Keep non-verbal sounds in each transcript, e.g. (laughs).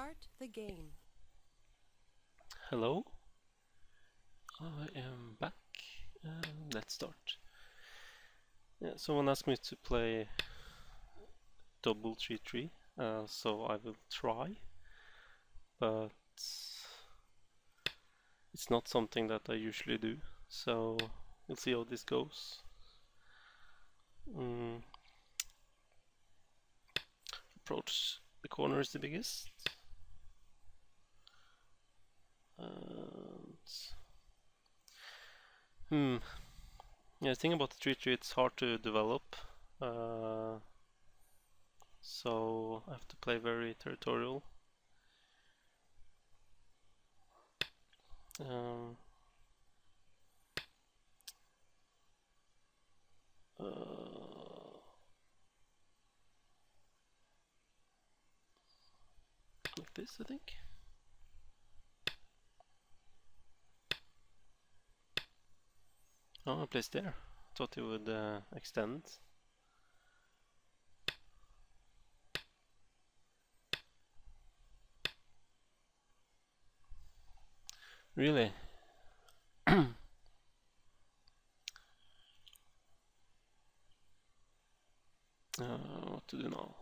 Start the game. Hello, I am back and let's start. Yeah, someone asked me to play double 3-3, uh, so I will try, but it's not something that I usually do, so we'll see how this goes. Mm. Approach the corner is the biggest. Hmm. Yeah, the thing about the tree tree, it's hard to develop. Uh, so I have to play very territorial. Um, uh, like this, I think. Oh, a place there. Thought it would uh, extend. Really? (clears throat) uh, what to do now?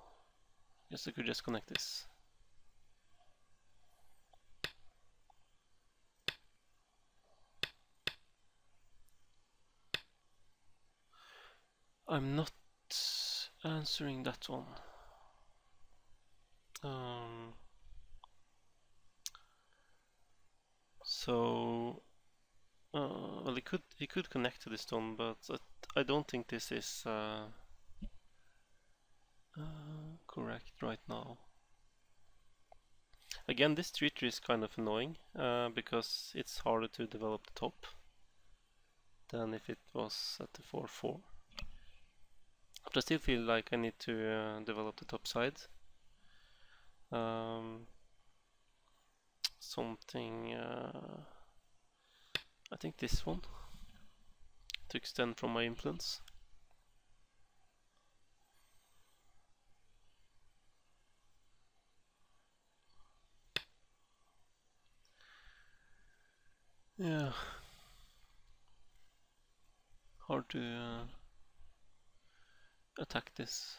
Guess I could just connect this. I'm not answering that one. Um, so, uh, well, he could he could connect to this stone, but I don't think this is uh, uh, correct right now. Again, this tree tree is kind of annoying uh, because it's harder to develop the top than if it was at the 4-4. But I still feel like I need to uh, develop the top side. Um, something, uh, I think this one, to extend from my influence. Yeah, hard to uh, attack this.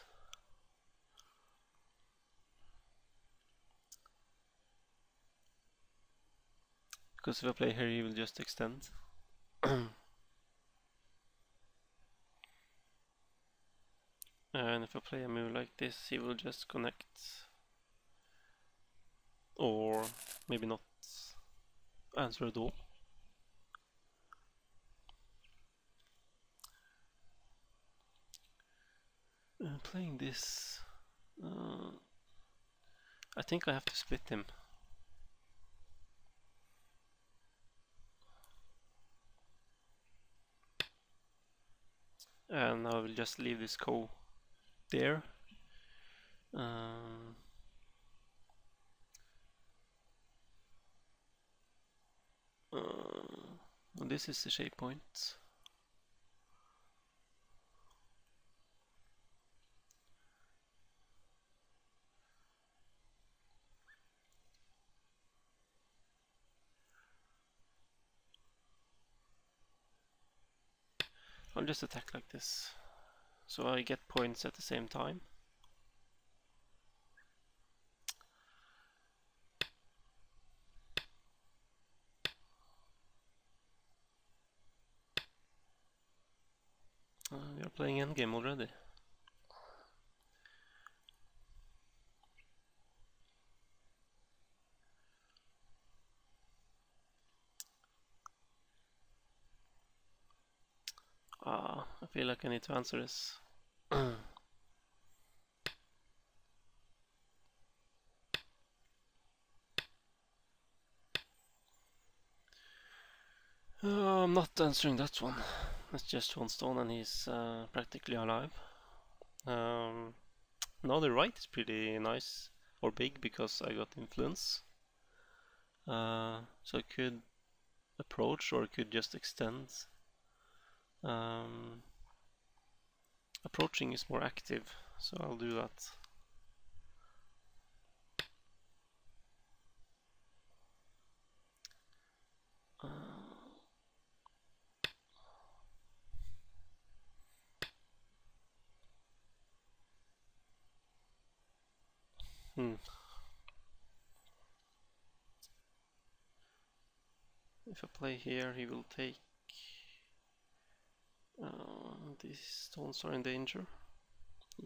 Because if I play here he will just extend. (clears throat) and if I play a move like this he will just connect. Or maybe not answer at all. Uh, playing this, uh, I think I have to split him. And I will just leave this ko there. Um, uh, this is the shape point. I'll just attack like this. So I get points at the same time. Uh, we are playing endgame already. Ah, I feel like I need to answer this. uh, (clears throat) I'm not answering that one. It's just one stone and he's uh, practically alive. Um, now the right is pretty nice or big because I got influence. Uh, so I could approach or I could just extend um, approaching is more active, so I'll do that. Uh, hmm. If I play here, he will take uh, these stones are in danger.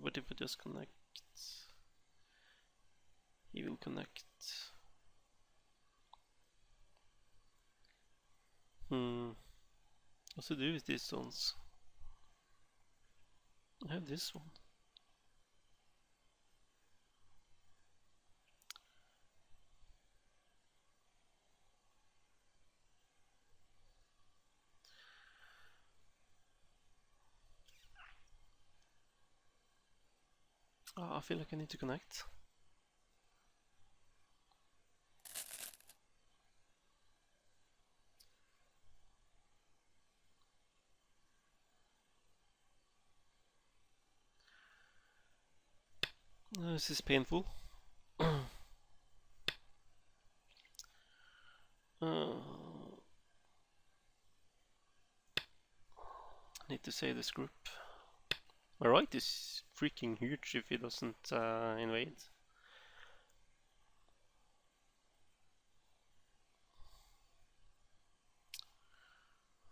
What if I just connect? He will connect. Hmm. What to do with these stones? I have this one. Oh, I feel like I need to connect. this is painful. (clears throat) uh, need to say this group. My right is freaking huge if he doesn't uh, invade.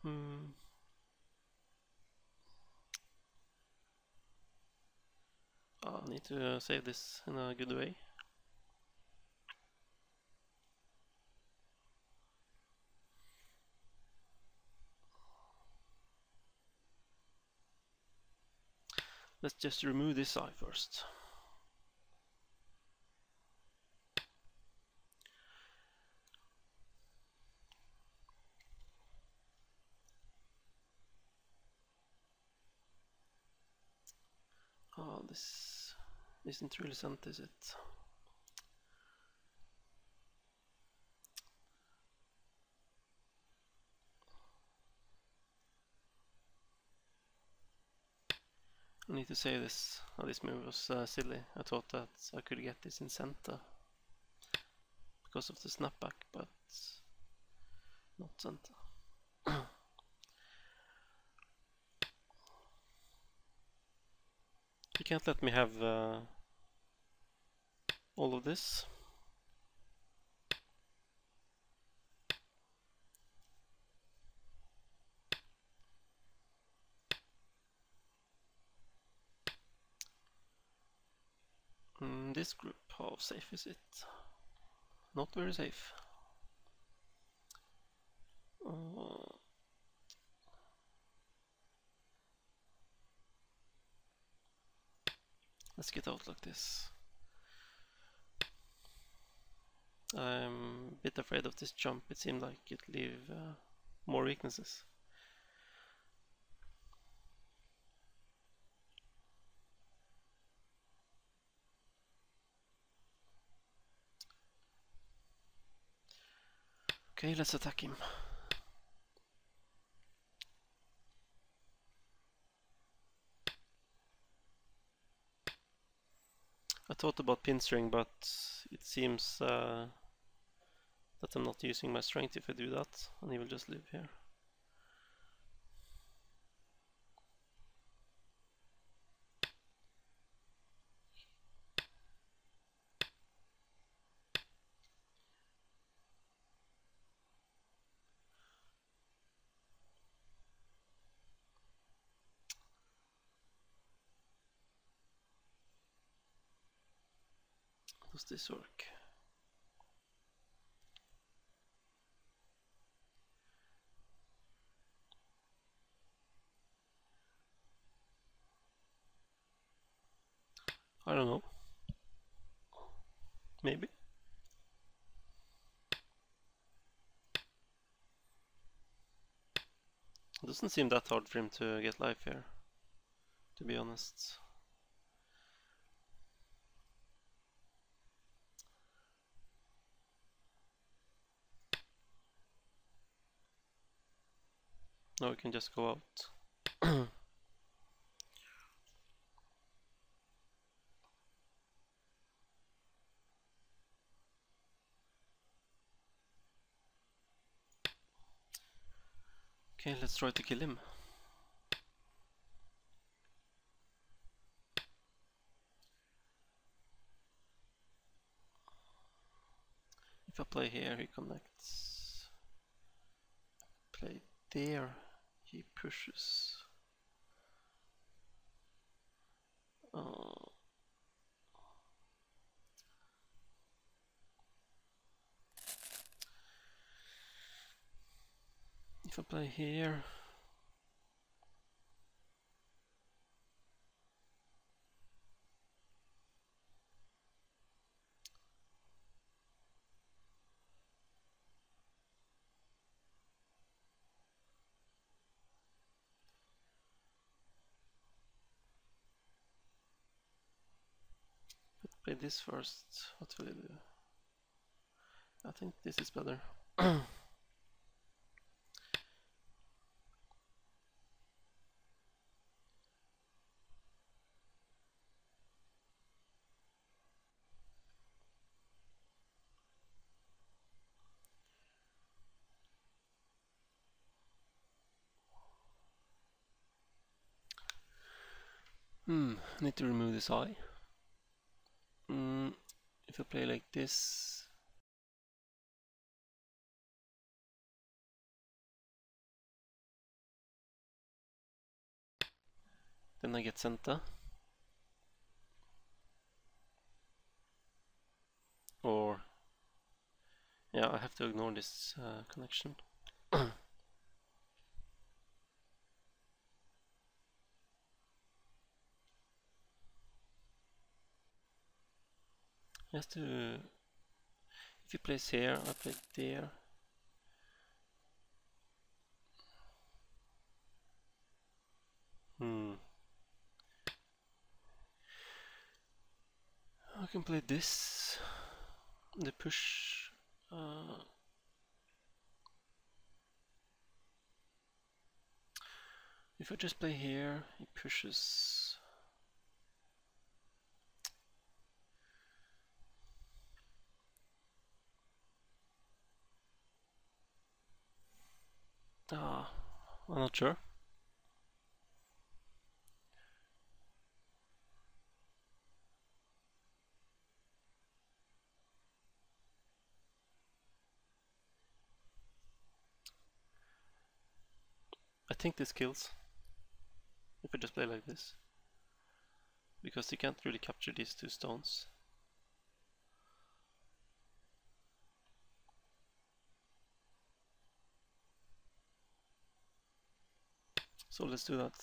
Hmm. I need to save this in a good way. Let's just remove this eye first. Oh, this isn't really sente, is it? I need to say this. Oh, this move was uh, silly. I thought that I could get this in sente because of the snapback, but not sente. (coughs) you can't let me have uh, all of this. Mm, this group, how safe is it? Not very safe. Uh, let's get out like this. I'm a bit afraid of this jump, it seemed like it leave uh, more weaknesses. Okay, let's attack him. I thought about pinstring, but it seems uh, that I'm not using my strength if I do that, and he will just live here. Does this work? I don't know. Maybe. It doesn't seem that hard for him to get life here, to be honest. Now we can just go out. (clears throat) okay, let's try to kill him. If I play here, he connects. Play there, he pushes. Uh, if I play here, play this first. What will I do? I think this is better. Hmm, need to remove this eye. Mm, if I play like this, then I get center. Or, yeah, I have to ignore this uh, connection. (clears throat) Just to, if you place here, I play there. Hmm. I can play this, the push. Uh, if I just play here, he pushes Uh, I'm not sure. I think this kills if I just play like this because you can't really capture these two stones. So let's do that.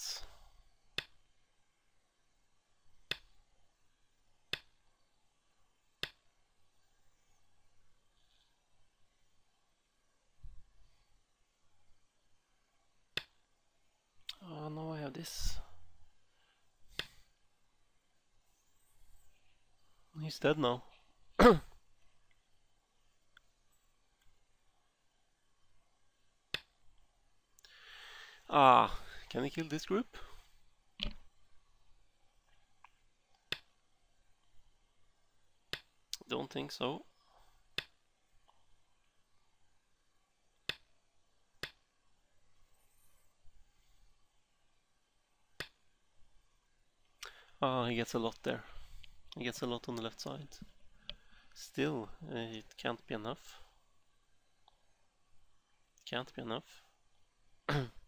Oh, now I have this. He's dead now. (clears throat) ah, can I kill this group? Don't think so. Ah, he gets a lot there. He gets a lot on the left side. Still, uh, it can't be enough. Can't be enough. (clears throat)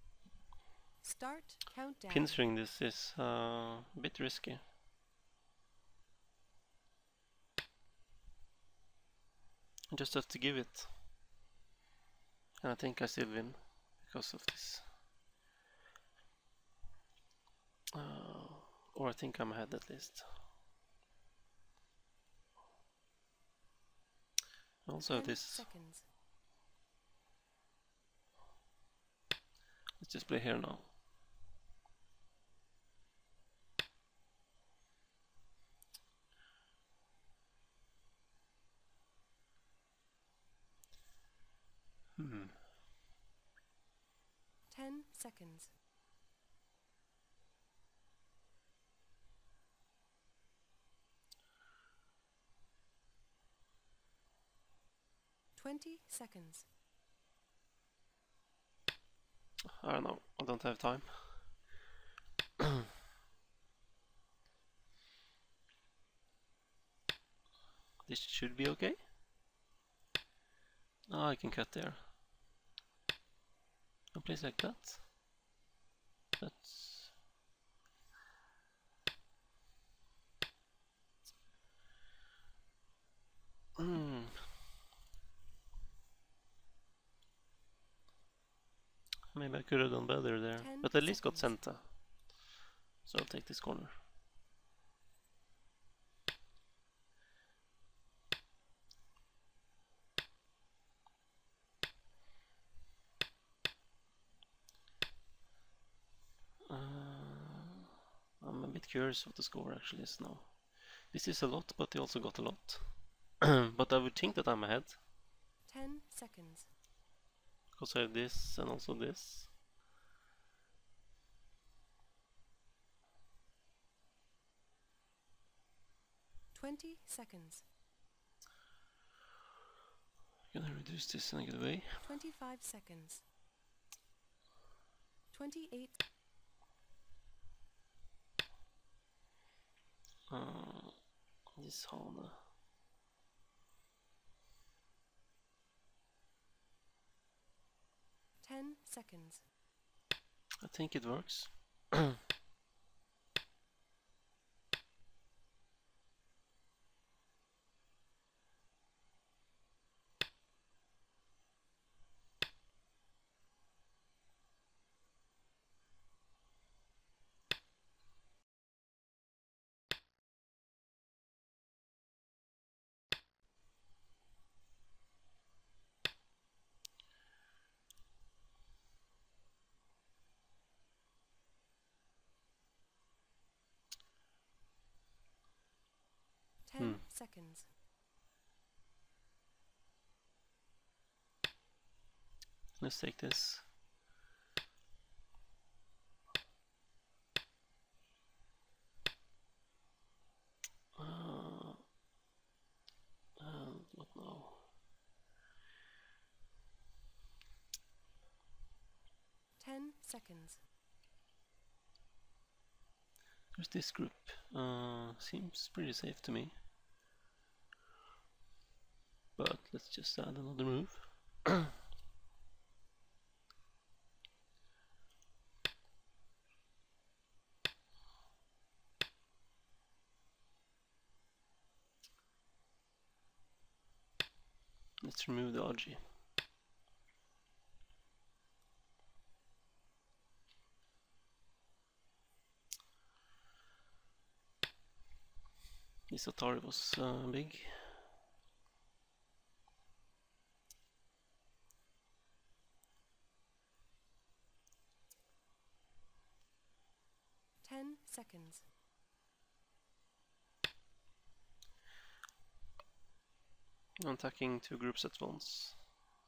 Start countdown. Pinstring this is uh, a bit risky. I just have to give it. And I think I still win because of this. Uh, or I think I'm ahead at least. Also Ten this, seconds. let's just play here now. Hmm. Ten seconds. Twenty seconds. I don't know, I don't have time. (coughs) this should be okay. Oh, I can cut there. A place like that. That's Hmm. Maybe I could have done better there, but at least got. sente. So I'll take this corner. Curious what the score actually is now. This is a lot, but they also got a lot. (clears throat) but I would think that I'm ahead, 10 seconds. because I have this and also this. Twenty seconds. Gonna reduce this in a good way. Twenty-five seconds. Twenty-eight. Uh, this hane. Ten seconds. I think it works. (clears throat) Ten Hmm. Seconds. Let's take this. Uh, what now? Ten seconds. There's this group. Uh, seems pretty safe to me. But let's just add another move. (clears throat) Let's remove the Aji. This Atari was uh, big. Ten seconds. I'm attacking two groups at once.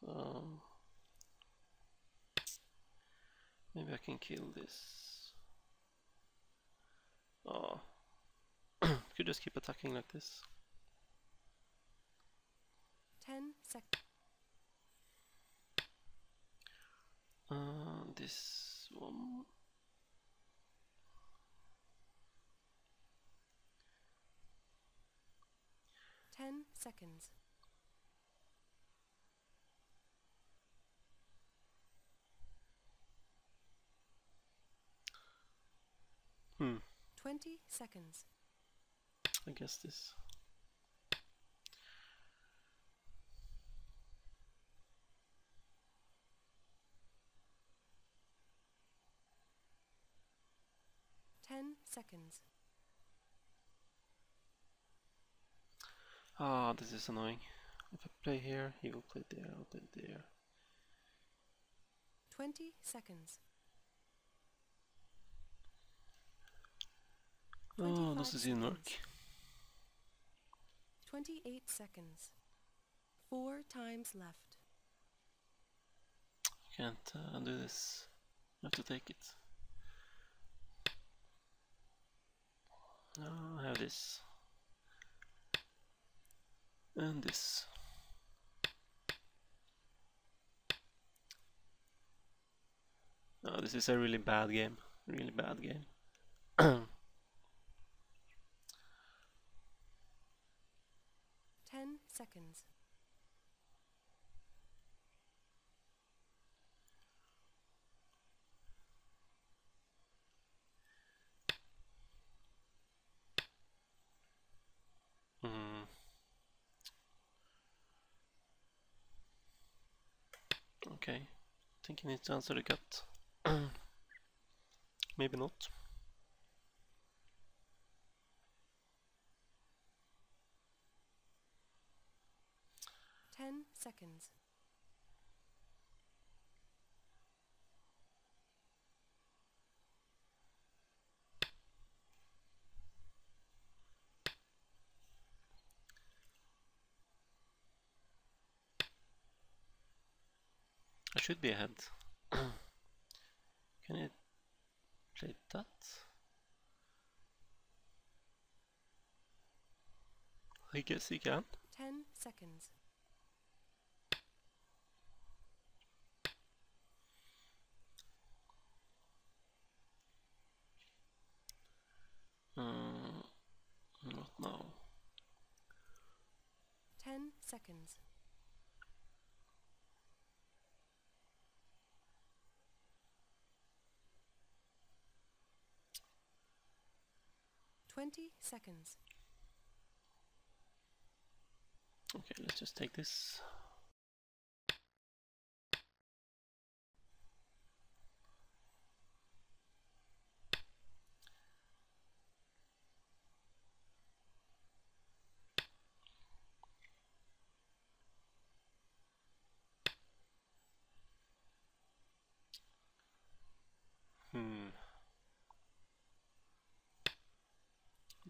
Um, maybe I can kill this. Oh. (coughs) Could just keep attacking like this. Ten sec. Uh, this one. Ten seconds. Hmm. Twenty seconds. I guess this. Ten seconds. Ah, this is annoying. If I play here, he will play there, I'll play there. Twenty seconds. Oh, 25 does this even work? seconds. Twenty-eight seconds. Four times left. Can't uh, do this. I have to take it. Now I have this. And this. Oh, this is a really bad game. Really bad game. Ten seconds. Okay. I think he needs to answer the cut. Maybe not. Ten seconds. Should be ahead. Can you play that? I guess he can. Ten seconds. Mm, not now. Ten seconds. Twenty seconds. Okay, let's just take this. Hmm.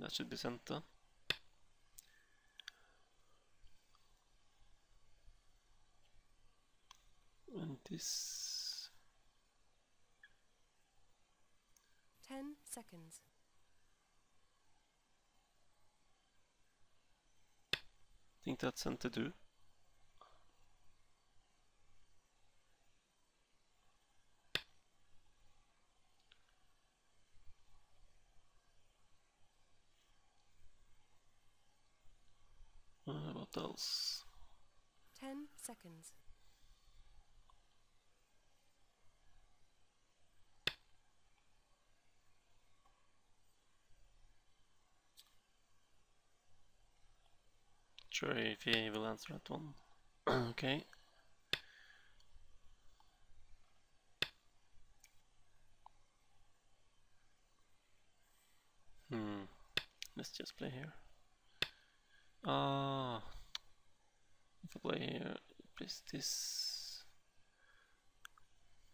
That er should be sente. And this... Ten seconds. I think that's sente too. Uh, else? Ten seconds. Sure if he will answer that one. (clears throat) okay. Hmm. Let's just play here. Ah. if I play here, place this.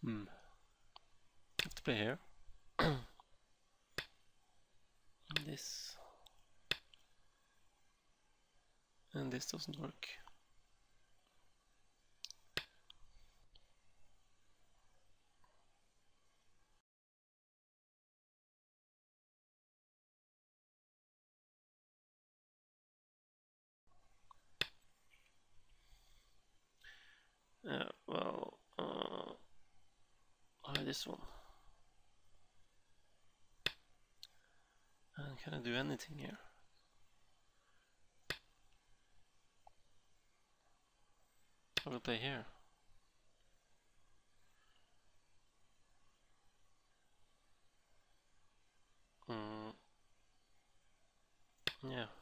Hmm. Have to play here. (coughs) this. And this doesn't work. Yeah, well, uh, I this one. And can I do anything here? I will play here. Mm. Yeah.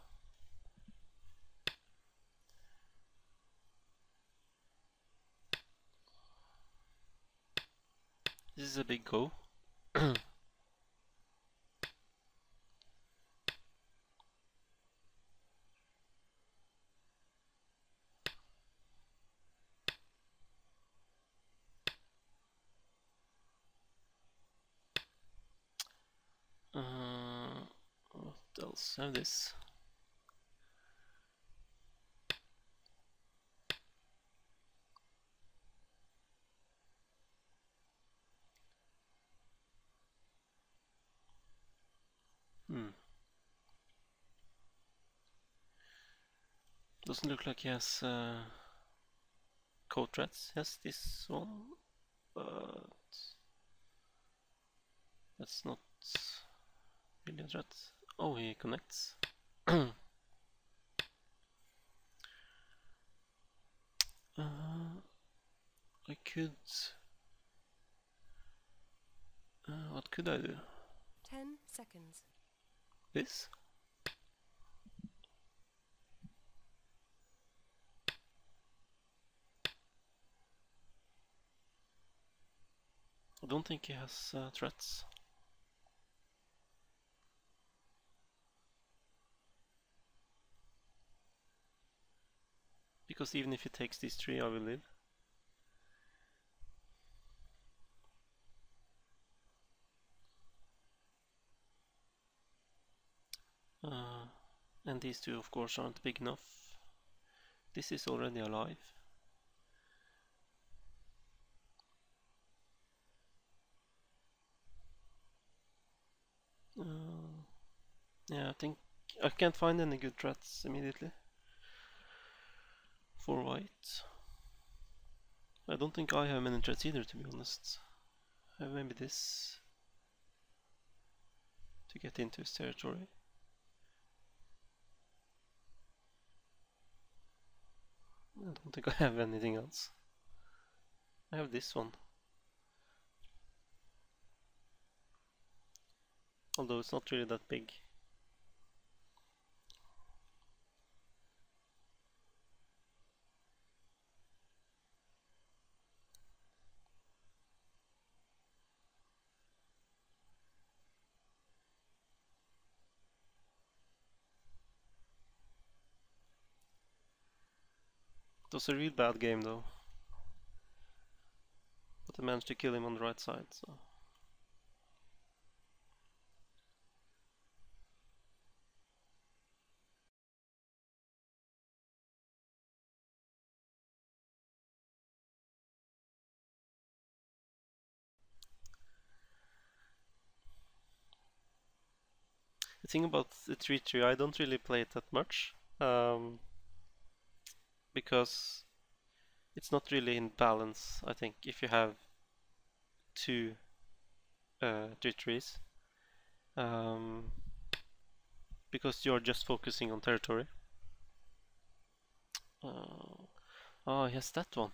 This is a big ko. (clears throat) Uh, what else? Have this. Hmm. Doesn't look like he has uh, ko threats. Yes, this one, but that's not really a threat. Oh, he connects. (clears throat) uh, I could. Uh, what could I do? Ten seconds. This? I don't think he has uh, threats. Because even if he takes these three, I will live. Uh, and these two of course aren't big enough. This is already alive. Uh, yeah, I think I can't find any good threats immediately for white. I don't think I have many threats either, to be honest. I have maybe this to get into his territory. I don't think I have anything else. I have this one. Although it's not really that big. Was a real bad game though. But I managed to kill him on the right side, so... The thing about the 3-3, I don't really play it that much. Um, because it's not really in balance, I think, if you have two uh, trees. Um, because you're just focusing on territory. Uh, oh, yes, that one.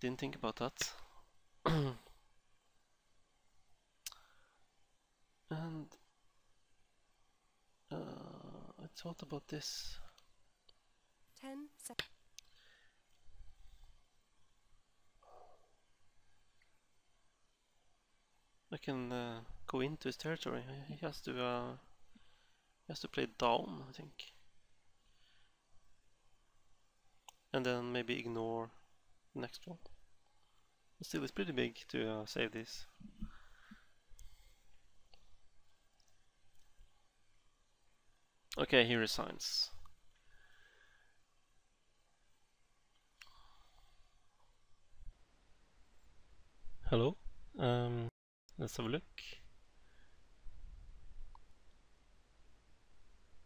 Didn't think about that. (coughs) and uh, I thought about this. 10 seconds. I can uh, go into his territory. He has to uh, he has to play down, I think. And then maybe ignore the next one. But still, it's pretty big to uh, save this. Okay, he resigns. Hello. Um, let's have a look.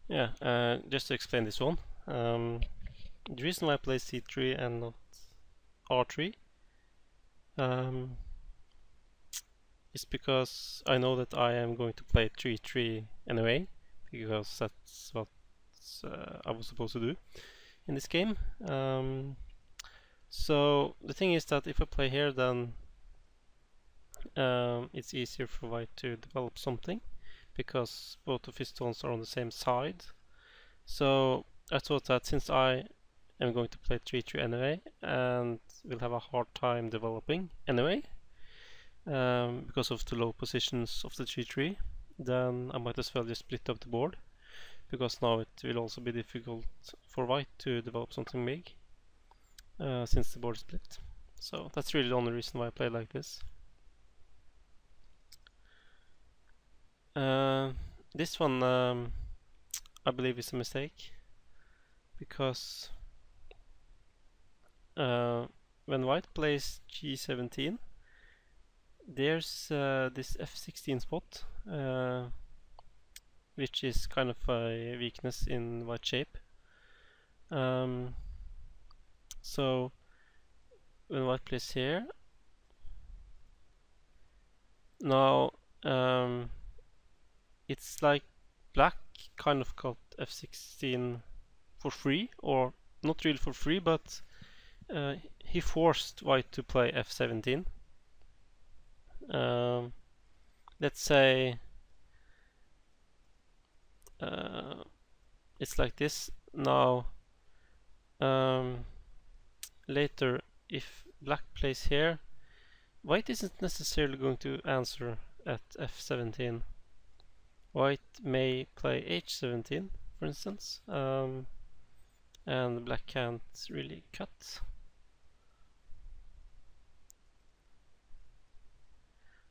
Yeah, uh, just to explain this one. Um, the reason why I play c3 and not r3 um, is because I know that I am going to play 3-3 anyway, because that's what uh, I was supposed to do in this game. Um, so the thing is that if I play here then um, it's easier for white to develop something because both of his stones are on the same side. So I thought that since I am going to play 3-3 anyway and will have a hard time developing anyway um, because of the low positions of the 3-3 then I might as well just split up the board because now it will also be difficult for white to develop something big uh, since the board is split. So that's really the only reason why I play like this. Uh, this one um, I believe is a mistake because uh, when white plays g17 there's uh, this f16 spot uh, which is kind of a weakness in white shape. Um, so when white plays here now um, it's like black kind of got f16 for free or not really for free but uh, he forced white to play f17 um, let's say uh, it's like this now um, later if black plays here white isn't necessarily going to answer at f17. White may play h17, for instance, um, and black can't really cut.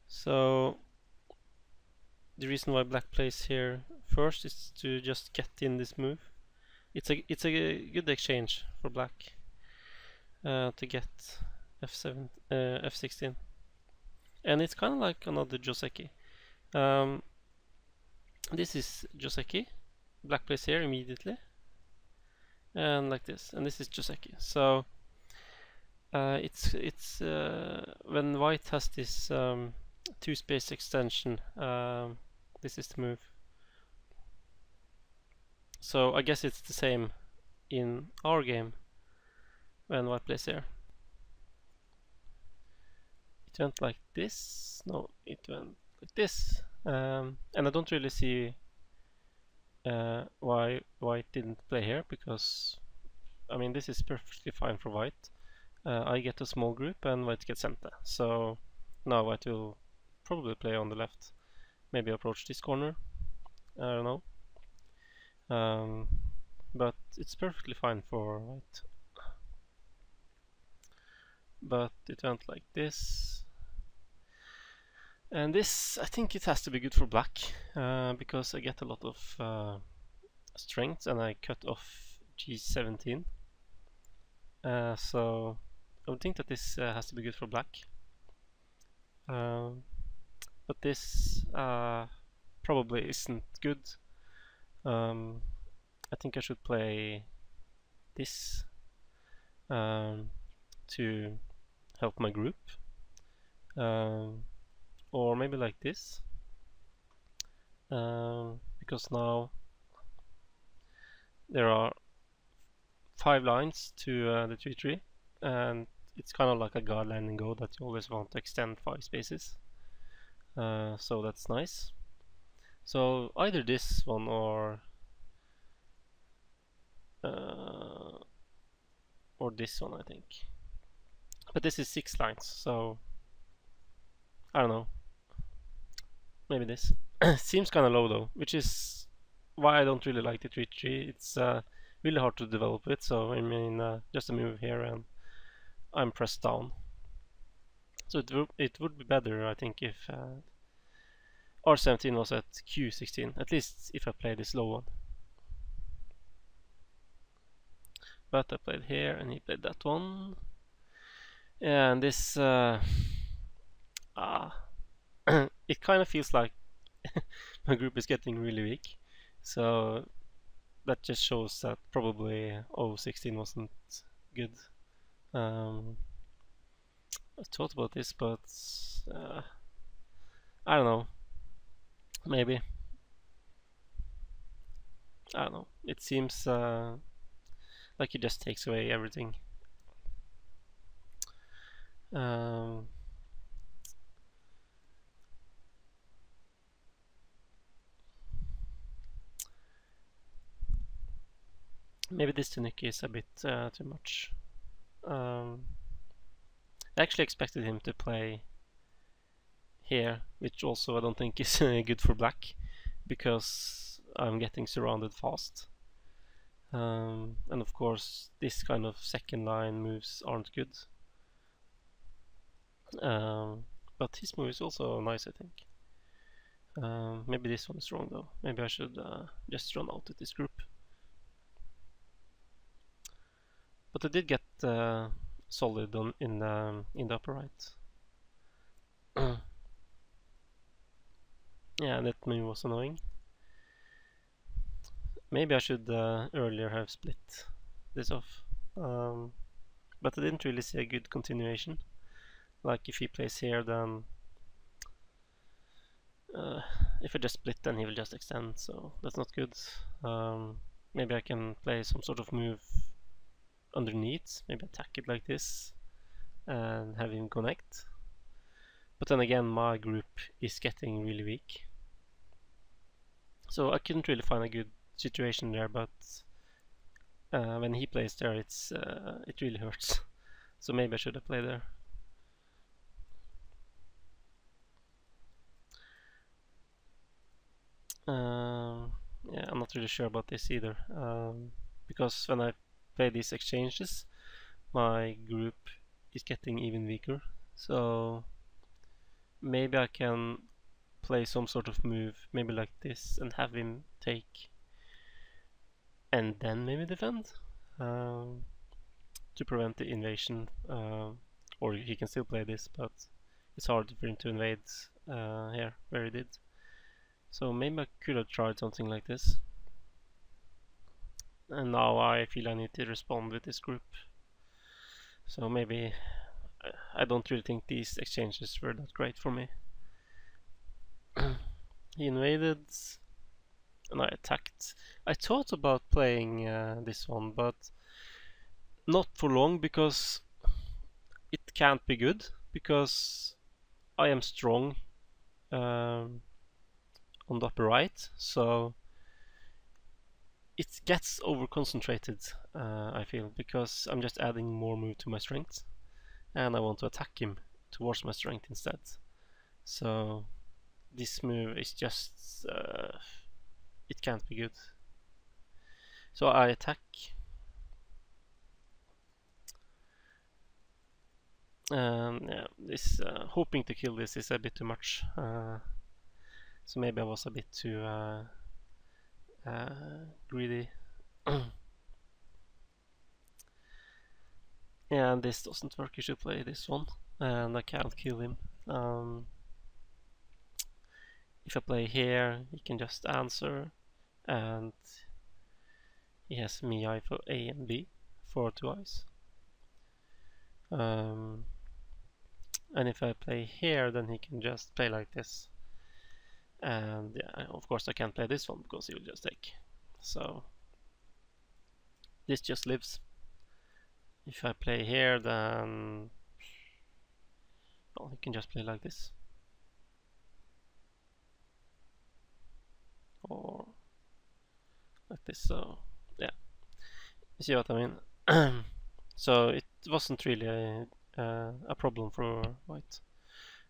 So the reason why black plays here first is to just get in this move. It's a it's a good exchange for black uh, to get f7 uh, f16, and it's kind of like another Joseki. Um, this is Joseki. Black plays here immediately, and like this, and this is Joseki. So uh, it's it's uh, when white has this um, two space extension. Um, this is the move. So I guess it's the same in our game when white plays here. It went like this. No, it went like this. Um, and I don't really see uh, why white didn't play here because I mean this is perfectly fine for white. Uh, I get a small group and white gets center. So now white will probably play on the left. Maybe approach this corner. I don't know. Um, but it's perfectly fine for white. But it went like this. And this, I think it has to be good for black, uh, because I get a lot of uh, strength and I cut off g17. Uh, so I would think that this uh, has to be good for black. Um, but this uh, probably isn't good. Um, I think I should play this um, to help my group. Um, or maybe like this. Um, because now there are five lines to uh, the tree tree and it's kind of like a guard landing go that you always want to extend five spaces. Uh, so that's nice. So either this one or uh, or this one I think. But this is six lines, so I don't know. Maybe this. (clears throat) Seems kind of low though, which is why I don't really like the tree tree. It's uh, really hard to develop it, so I mean uh, just a move here and I'm pressed down. So it, it would be better, I think, if uh, R17 was at Q16, at least if I play this low one. But I played here and he played that one. And this, uh, (sniffs) ah, (clears throat) it kind of feels like (laughs) my group is getting really weak. So that just shows that probably O16 wasn't good. Um, I thought about this, but uh, I don't know. Maybe. I don't know. It seems uh, like it just takes away everything. Um, maybe this tenuki is a bit uh, too much. Um, I actually expected him to play here, which also I don't think is (laughs) good for black, because I'm getting surrounded fast. Um, and of course, this kind of second line moves aren't good. Um, but his move is also nice, I think. Um, maybe this one is wrong though. Maybe I should uh, just run out of this group. But I did get uh, solid on in in the upper right. (clears throat) yeah, that move was annoying. Maybe I should uh, earlier have split this off. Um, but I didn't really see a good continuation. Like if he plays here, then uh, if I just split, then he will just extend. So that's not good. Um, maybe I can play some sort of move underneath. Maybe attack it like this and have him connect. But then again, my group is getting really weak. So I couldn't really find a good situation there, but uh, when he plays there, it's uh, it really hurts. (laughs) so maybe I should have played there. Um, yeah, I'm not really sure about this either, um, because when I play these exchanges, my group is getting even weaker. So maybe I can play some sort of move, maybe like this, and have him take and then maybe defend um, to prevent the invasion. Uh, or he can still play this, but it's hard for him to invade uh, here, where he did. So maybe I could have tried something like this. And now I feel I need to respond with this group. So maybe I don't really think these exchanges were that great for me. (clears throat) he invaded and I attacked. I thought about playing uh, this one, but not for long because it can't be good because I am strong um, on the upper right, so it gets over concentrated, uh, I feel, because I'm just adding more move to my strength and I want to attack him towards my strength instead. So this move is just uh, it can't be good. So I attack. Um, yeah, this uh, hoping to kill this is a bit too much. Uh, so maybe I was a bit too uh, greedy. (clears throat) and this doesn't work. You should play this one, and I can't kill him. Um, if I play here, he can just answer and he has Miai for A and B for two eyes. Um, and if I play here then he can just play like this and yeah, of course I can't play this one because he will just take. So this just lives. If I play here then well he can just play like this. Or like this so yeah. You see what I mean? (clears throat) So it wasn't really a, uh, a problem for white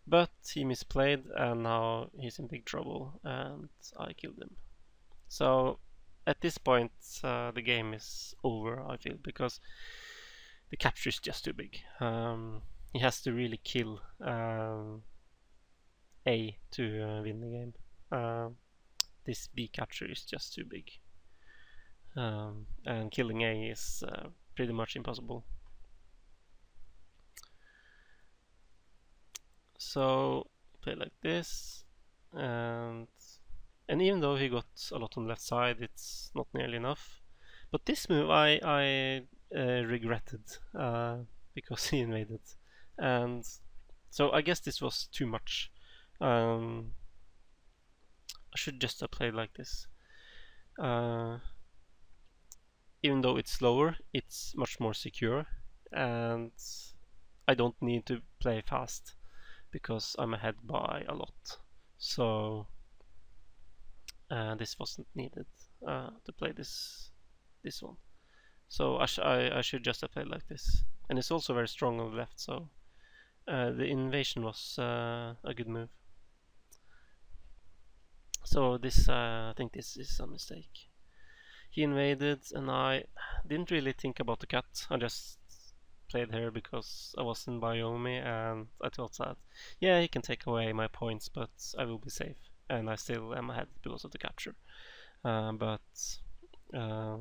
but he misplayed and now he's in big trouble and I killed him. So at this point uh, the game is over I feel because the capture is just too big. Um, he has to really kill um, A to uh, win the game. Uh, this B capture is just too big. Um, and killing A is uh, pretty much impossible. So play like this, and and even though he got a lot on the left side, it's not nearly enough. But this move I I uh, regretted uh, because (laughs) he invaded, and so I guess this was too much. Um, I should just have played like this. Uh, even though it's slower, it's much more secure and I don't need to play fast because I'm ahead by a lot. So uh, this wasn't needed uh, to play this this one. So I, sh I, I, should just have played like this. And it's also very strong on the left, so uh, the invasion was uh, a good move. So this, uh, I think this is a mistake he invaded and I didn't really think about the cut. I just played here because I was in byoyomi and I thought that, yeah, he can take away my points, but I will be safe. And I still am ahead because of the capture. Uh, but uh,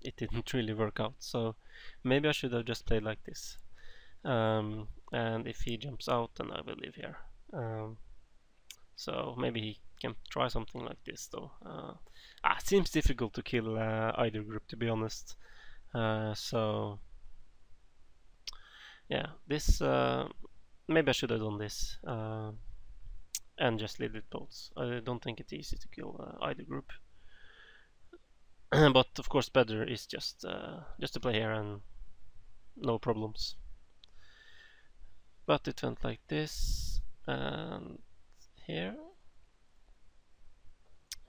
it didn't (laughs) really work out, so maybe I should have just played like this. Um, and if he jumps out, then I will leave here. Um, so maybe he can try something like this though. Uh, ah, it seems difficult to kill uh, either group to be honest. Uh, so yeah, this uh, maybe I should have done this uh, and just leave it both. I don't think it's easy to kill uh, either group. (clears throat) but of course better is just just to play here and no problems. But it went like this and here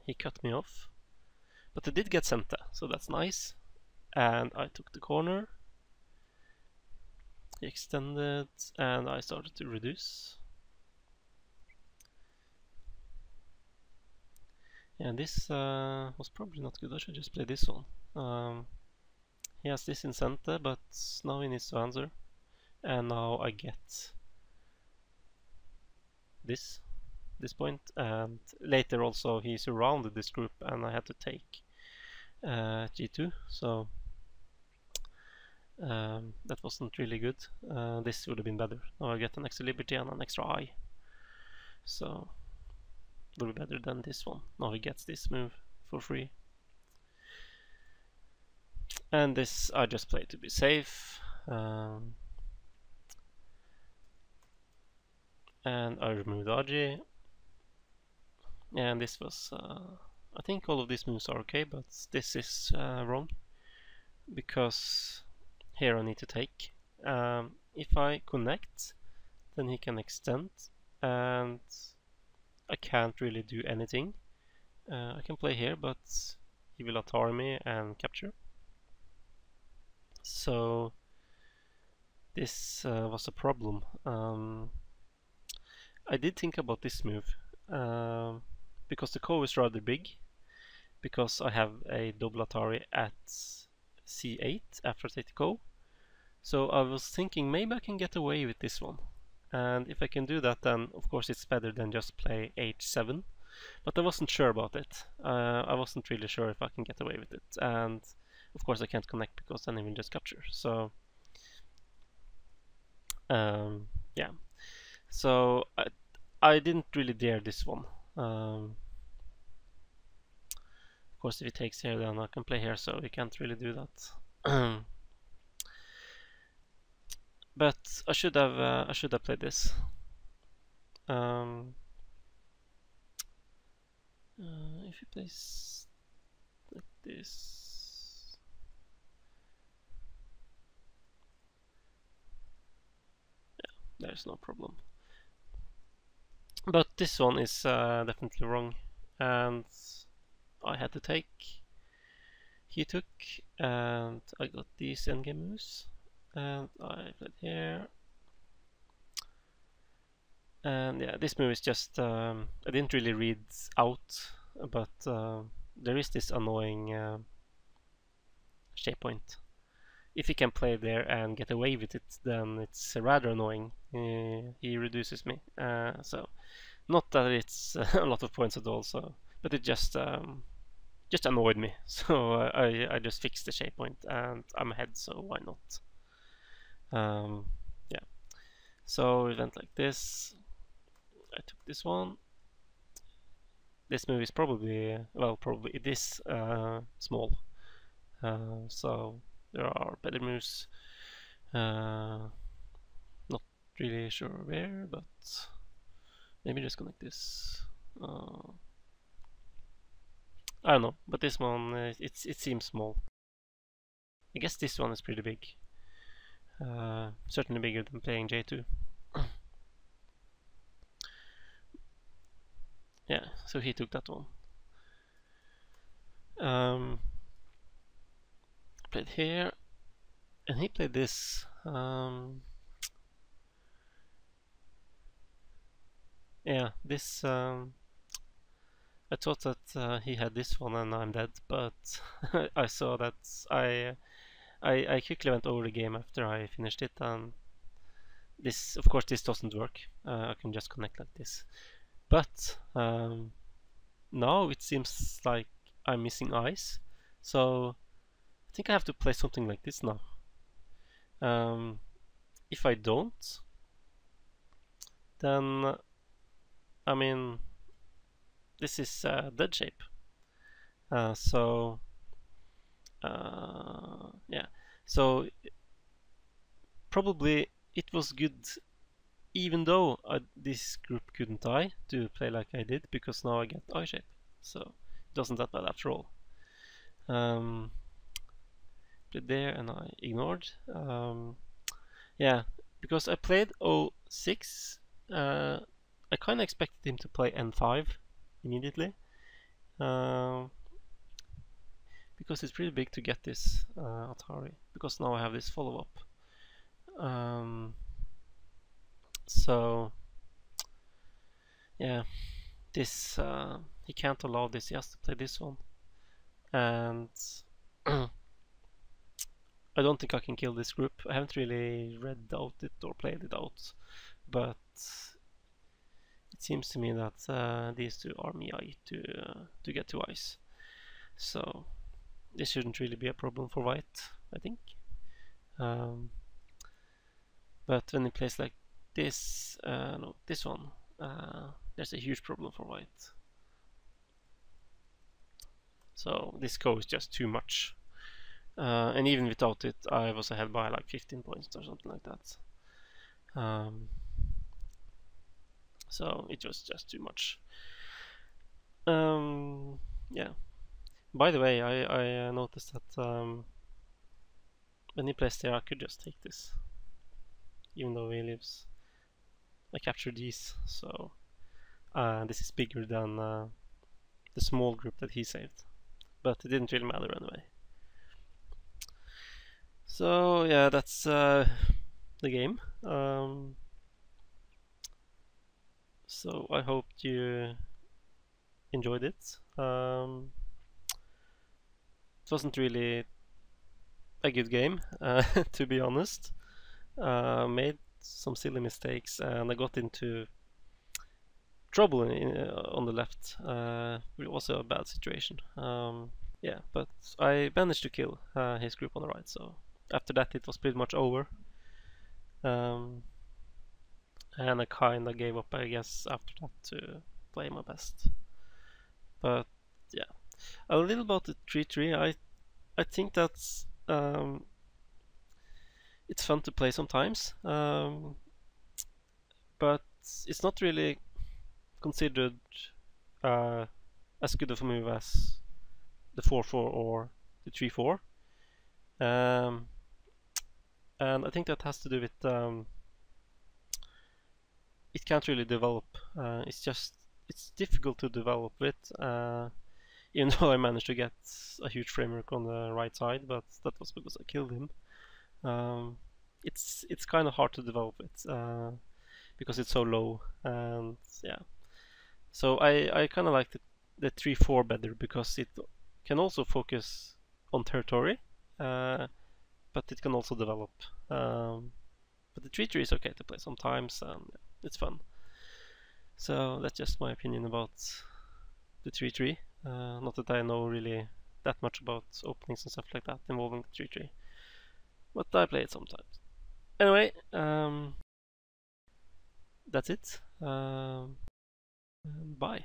he cut me off. But I did get sente, so that's nice. And I took the corner. He extended, and I started to reduce. Yeah, this uh, was probably not good. I should just play this one. Um, he has this in center, but now he needs to answer. And now I get this, this point, and later also he surrounded this group and I had to take uh, G2, so um, that wasn't really good. Uh, this would have been better. Now I get an extra liberty and an extra eye. So, would be better than this one. Now he gets this move for free. And this I just play to be safe. Um, and I removed Aji. And this was, uh, I think all of these moves are okay, but this is uh, wrong. Because here I need to take. Um, if I connect, then he can extend, and I can't really do anything. Uh, I can play here, but he will Atari me and capture. So this uh, was a problem. Um, I did think about this move um, because the ko is rather big because I have a double Atari at c8 after I take the. So I was thinking maybe I can get away with this one. And if I can do that then of course it's better than just play h7. But I wasn't sure about it. Uh, I wasn't really sure if I can get away with it. And of course I can't connect because then I will just capture. So um, yeah. So I, I didn't really dare this one. Um, course if he takes here then I can play here so we can't really do that. (clears throat) but I should have uh, I should have played this. Um, uh, if he plays like this, yeah, there's no problem. But this one is uh, definitely wrong, and I had to take. He took, and I got these endgame moves and I played here. And yeah this move is just um, I didn't really read out but uh, there is this annoying uh, shape point if he can play there and get away with it then it's rather annoying. Uh, he reduces me uh, so not that it's (laughs) a lot of points at all so but it just um, just annoyed me. (laughs) So I, I just fixed the shape point and I'm ahead so why not? Um, yeah. So we went like this I took this one. This move is probably well probably it is uh, small. Uh, so there are better moves. Uh, not really sure where but maybe just connect this. Uh, I don't know but this one uh, it's it seems small I guess this one is pretty big uh, certainly bigger than playing J2. (coughs) yeah, so he took that one. Um, played here, and he played this. Um, yeah, this. Um, I thought that uh, he had this one and I'm dead, but (laughs) I saw that I I, I quickly went over the game after I finished it and this of course this doesn't work. Uh, I can just connect like this. But um, now it seems like I'm missing eyes. So I think I have to play something like this now. Um, if I don't then I mean this is uh, dead shape. Uh, so uh, yeah. So probably it was good even though I, this group couldn't die to play like I did because now I get eye shape. So it wasn't that bad after all. Um, played there and I ignored um, yeah because I played O6 uh, I kind of expected him to play N5 immediately. Uh, because it's pretty big to get this uh, Atari. Because now I have this follow-up. Um, so yeah this uh, he can't allow this, he has to play this one. And (clears throat) I don't think I can kill this group. I haven't really read out it or played it out, but it seems to me that uh, these two are Miai to uh, to get two eyes. So this shouldn't really be a problem for white, I think. Um, but when he plays like this, uh, no, this one, uh, there's a huge problem for white. So this ko is just too much. Uh, and even without it, I was ahead by like 15 points or something like that. Um, so it was just too much. Um, yeah. By the way, I, I uh, noticed that um, when he plays there, I could just take this, even though he lives. I captured these, so uh, this is bigger than uh, the small group that he saved, but it didn't really matter anyway. So yeah, that's uh, the game. Um, so I hope you enjoyed it. Um, it wasn't really a good game, (laughs) uh, to be honest. Uh, made some silly mistakes and I got into trouble in, uh, on the left. Uh, was a bad situation. Um, yeah, but I managed to kill uh, his group on the right, so after that it was pretty much over. Um, and I kinda gave up, I guess, after that to play my best. But yeah, a little about the 3-3. I I think that's um, it's fun to play sometimes, um, but it's not really considered uh, as good of a move as the 4-4 or the 3-4. Um, and I think that has to do with um, it can't really develop. Uh, it's just it's difficult to develop with. Uh, even (laughs) though I managed to get a huge framework on the right side, but that was because I killed him. Um, it's it's kind of hard to develop it uh, because it's so low, and yeah. So I I kind of like the the three four better because it can also focus on territory, uh, but it can also develop. Um, but the three three is okay to play sometimes, and it's fun. So that's just my opinion about the three three. Uh, not that I know really that much about openings and stuff like that involving the 3-3. But I play it sometimes. Anyway, um, that's it. Um, bye.